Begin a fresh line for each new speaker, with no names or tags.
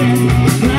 again.